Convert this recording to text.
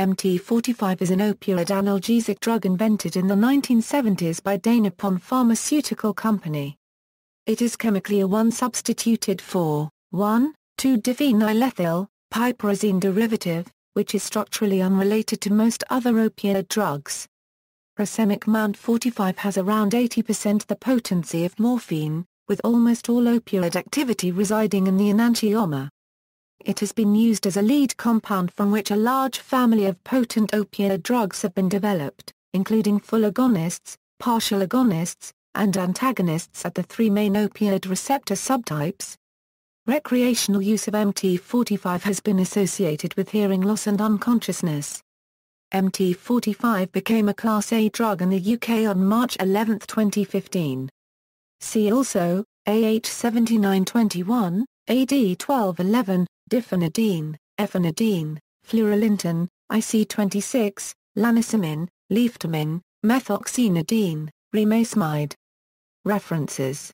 MT45 is an opioid analgesic drug invented in the 1970s by Dainippon Pharmaceutical Company. It is chemically a 1-substituted for 1,2-diphenylethyl, piperazine derivative, which is structurally unrelated to most other opioid drugs. Racemic MT 45 has around 80% the potency of morphine, with almost all opioid activity residing in the enantiomer. It has been used as a lead compound from which a large family of potent opioid drugs have been developed, including full agonists, partial agonists, and antagonists at the three main opioid receptor subtypes. Recreational use of MT45 has been associated with hearing loss and unconsciousness. MT45 became a Class A drug in the UK on March 11, 2015. See also, AH7921, AD1211, diphenhydramine, ephenidine, fluorolintane, IC26, lanicemine, lefetamine, methoxphenidine, remacemide. References